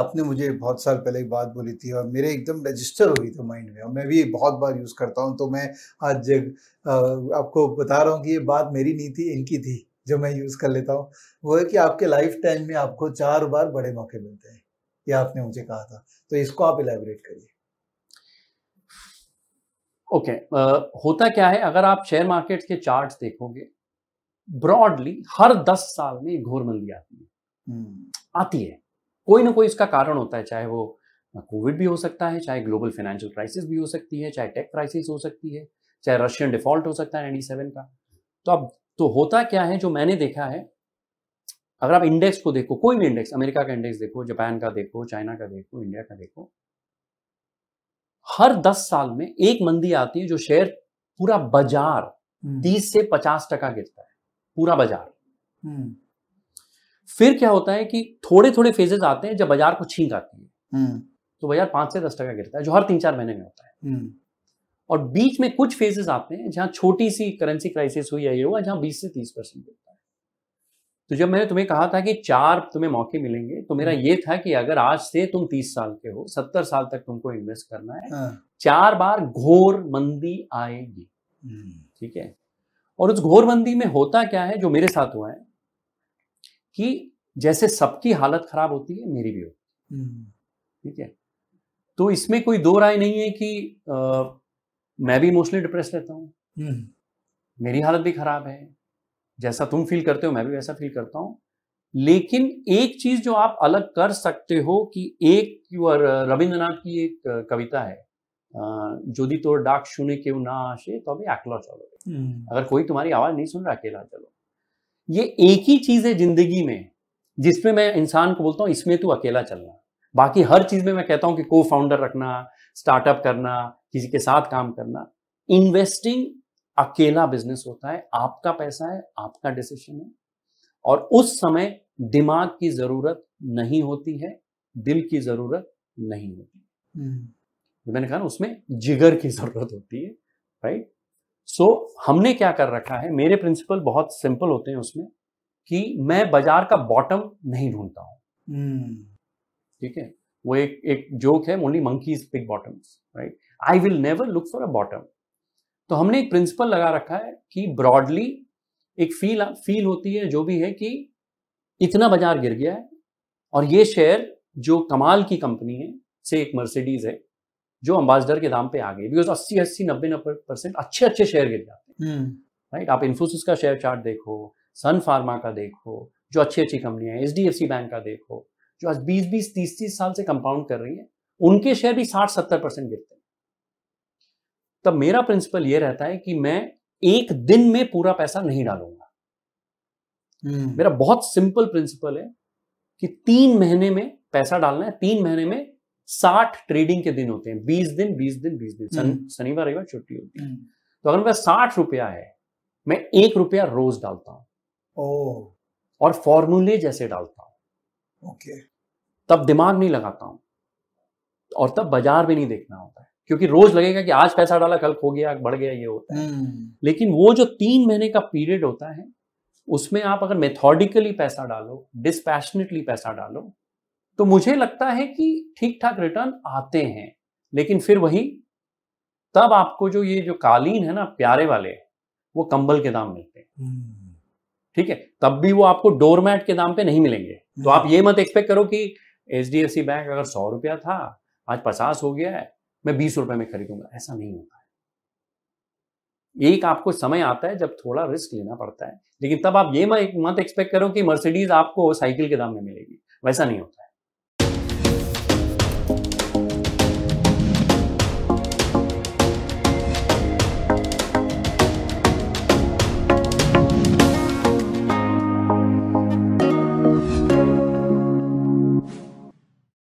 आपने मुझे बहुत साल पहले एक बात बोली थी और मेरे एकदम रजिस्टर हो गई थी माइंड में और मैं भी बहुत बार यूज़ करता हूँ। तो मैं आज आपको बता रहा हूँ कि ये बात मेरी नहीं थी इनकी थी जो मैं यूज़ कर लेता हूँ। वो है कि आपके लाइफ टाइम में आपको चार बार बड़े मौके मिलते हैं ये आपने मुझे कहा था। तो इसको आप इलेबरेट करिए। ओके okay, uh, होता क्या है अगर आप शेयर मार्केट के चार्ट्स देखोगे ब्रॉडली हर दस साल में घोर मंदी आती है। hmm. आती है। कोई ना कोई इसका कारण होता है चाहे वो कोविड भी हो सकता है चाहे ग्लोबल फाइनेंशियल क्राइसिस भी हो सकती है चाहे टेक क्राइसिस हो सकती है चाहे रशियन डिफ़ॉल्ट हो सकता है नाइन्टी सेवन का तो अब तो होता क्या है जो मैंने देखा है अगर आप इंडेक्स को देखो कोई भी इंडेक्स अमेरिका का इंडेक्स देखो जापान का देखो चाइना का देखो इंडिया का देखो हर दस साल में एक मंदी आती है जो शेयर पूरा बाज़ार हम्म। तीस से पचास टका गिरता है पूरा बाज़ार हम्म। फिर क्या होता है कि थोड़े थोड़े फेजेस आते हैं जब बाज़ार को छींक आती है। हम्म। तो बाज़ार पाँच से दस टका गिरता है जो हर तीन चार महीने में होता है। और बीच में कुछ फेजेस आते हैं जहाँ छोटी सी करेंसी क्राइसिस हुई है ये हुआ जहाँ बीस से तीस परसेंट गिरता है। तो जब मैंने तुम्हें कहा था कि चार तुम्हें मौके मिलेंगे तो मेरा ये था कि अगर आज से तुम तीस साल के हो सत्तर साल तक तुमको इन्वेस्ट करना है हाँ। चार बार घोर मंदी आएगी। हम्म। ठीक है? और उस घोर मंदी में होता क्या है जो मेरे साथ हुआ है कि जैसे सबकी हालत खराब होती है मेरी भी होती है। हम्म। ठीक है? तो इसमें कोई दो राय नहीं है कि आ, मैं भी इमोशनली डिप्रेस रहता हूँ। हम्म। मेरी हालत भी खराब है। जैसा तुम फील करते हो मैं भी वैसा फील करता हूँ। लेकिन एक चीज़ जो आप अलग कर सकते हो कि एक रविंद्रनाथ की एक कविता है जोदी तो डाक सुने क्यों ना आशे तो अभी अकेला चलो। हम्म। अगर कोई तुम्हारी आवाज़ नहीं सुन रहा अकेला चलो। ये एक ही चीज़ है ज़िंदगी में जिसमें मैं इंसान को बोलता हूँ इसमें तू अकेला चलना। बाकी हर चीज़ में मैं कहता हूँ कि को फाउंडर रखना स्टार्टअप करना किसी के साथ काम करना। इन्वेस्टिंग अकेला बिज़नेस होता है आपका पैसा है आपका डिसीशन है। और उस समय दिमाग की ज़रूरत नहीं होती है दिल की ज़रूरत नहीं होती। हम्म। मैंने कहा ना उसमें जिगर की ज़रूरत होती है राइट सो so, हमने क्या कर रखा है? मेरे प्रिंसिपल बहुत सिंपल होते हैं उसमें कि मैं बाज़ार का बॉटम नहीं ढूंढता हूँ। हम्म। ठीक है? वो एक एक जोक है only monkeys pick bottoms right I will never look for a bottom तो हमने एक प्रिंसिपल लगा रखा है कि ब्रॉडली एक फील फील होती है जो भी है कि इतना बाज़ार गिर गया है और ये शेयर जो कमाल की कंपनी है से एक मर्सिडीज है जो अम्बासडर के दाम पे आ गए बिकॉज़ अस्सी अस्सी नब्बे नब्बे परसेंट अच्छे अच्छे शेयर गिर जाते हैं राइट हम्म। आप इन्फोसिस का शेयर चार्ट देखो सन फार्मा का देखो जो अच्छी अच्छी कंपनियाँ हैं एच बैंक का देखो जो आज बीस बीस तीस तीस साल से कंपाउंड कर रही है उनके शेयर भी साठ सत्तर परसेंट गिरते हैं तब मेरा प्रिंसिपल ये रहता है कि मैं एक दिन में पूरा पैसा नहीं डालूँगा hmm. मेरा बहुत सिंपल प्रिंसिपल है कि तीन महीने में पैसा डालना है तीन महीने में साठ ट्रेडिंग के दिन होते हैं बीस दिन बीस दिन बीस दिन hmm. शनिवार रविवार छुट्टी होती है hmm. तो अगर मेरा साठ रुपया है मैं एक रुपया रोज डालता हूँ. और फॉर्मूले जैसे डालता हूँ ओके तब दिमाग नहीं लगाता हूँ और तब बाज़ार भी नहीं देखना होता है क्योंकि रोज लगेगा कि आज पैसा डाला कल खो गया बढ़ गया ये होता है हम्म। लेकिन वो जो तीन महीने का पीरियड होता है उसमें आप अगर मेथोडिकली पैसा डालो डिस्पैशनेटली पैसा डालो तो मुझे लगता है कि ठीक ठाक रिटर्न आते हैं लेकिन फिर वही तब आपको जो ये जो कालीन है ना प्यारे वाले वो कंबल के दाम मिलते हैं। हम्म। ठीक है? तब भी वो आपको डोरमैट के दाम पे नहीं मिलेंगे। तो आप ये मत एक्सपेक्ट करो कि H D F C bank अगर सौ रुपया था आज पचास हो गया है मैं बीस रुपए में खरीदूँगा। ऐसा नहीं होता है। एक आपको समय आता है जब थोड़ा रिस्क लेना पड़ता है लेकिन तब आप ये मत एक्सपेक्ट करो कि मर्सिडीज आपको साइकिल के दाम में मिलेगी। वैसा नहीं होता